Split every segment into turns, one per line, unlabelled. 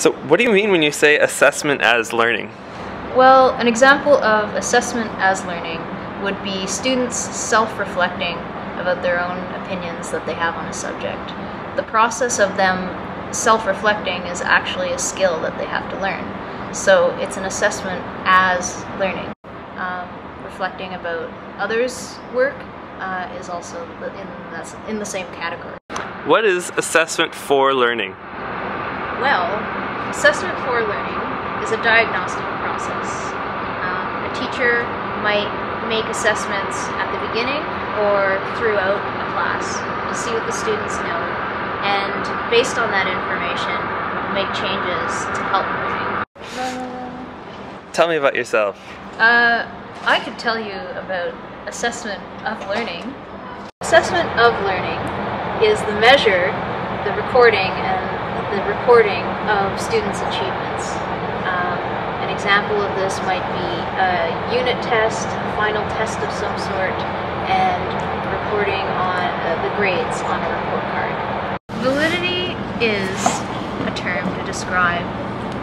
So, what do you mean when you say assessment as learning?
Well, an example of assessment as learning would be students self reflecting about their own opinions that they have on a subject. The process of them self reflecting is actually a skill that they have to learn. So it's an assessment as learning. Um, reflecting about others' work uh, is also in the, in the same category.
What is assessment for learning?
Well, assessment for learning is a diagnostic process. Um, a teacher might make assessments at the beginning or throughout a class to see what the students know, and based on that information, make changes to help learning.
Tell me about yourself.
Uh, I could tell you about assessment of learning. Assessment of learning is the measure, the recording, and the reporting of students' achievements. Um, an example of this might be a unit test, a final test of some sort, and reporting on uh, the grades on a report card. Validity is a term to describe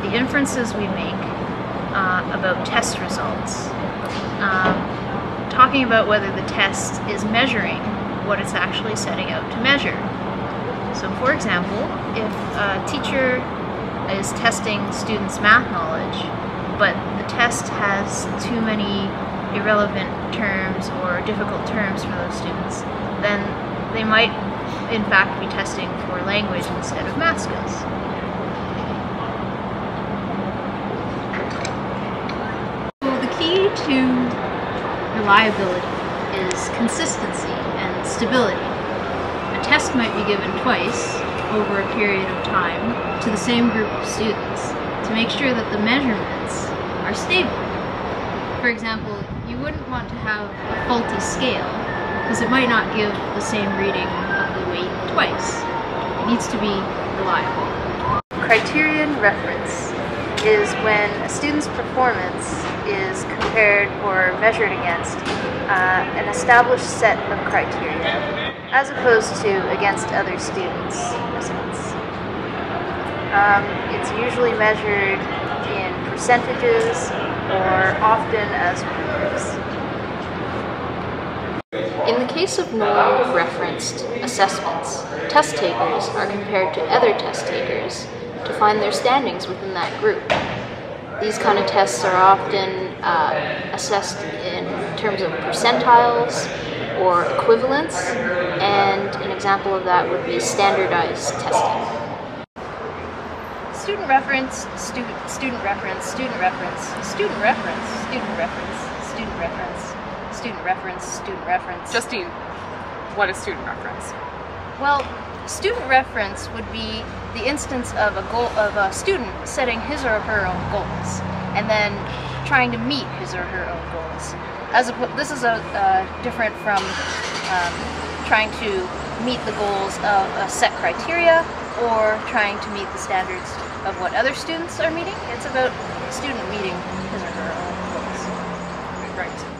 the inferences we make uh, about test results. Um, talking about whether the test is measuring what it's actually setting out to measure. So for example, if a teacher is testing students' math knowledge, but the test has too many irrelevant terms or difficult terms for those students, then they might in fact be testing for language instead of math skills. Well, the key to reliability is consistency and stability. A test might be given twice over a period of time to the same group of students to make sure that the measurements are stable. For example, you wouldn't want to have a faulty scale because it might not give the same reading of the weight twice. It needs to be reliable. Criterion reference is when a student's performance is compared or measured against uh, an established set of criteria, as opposed to against other students'. Um, it's usually measured in percentages or often as groups. In the case of norm referenced assessments, test takers are compared to other test takers to find their standings within that group. These kind of tests are often uh, assessed in terms of percentiles or equivalence, and an example of that would be standardized testing. Student reference, student, student reference, student reference, student reference, student reference, student reference, student reference, student reference.
Justine, what is student reference?
Well, student reference would be the instance of a goal of a student setting his or her own goals and then trying to meet his or her own goals. As a, this is a uh, different from um, trying to meet the goals of a set criteria or trying to meet the standards of what other students are meeting. It's about student meeting his or her own goals. Right.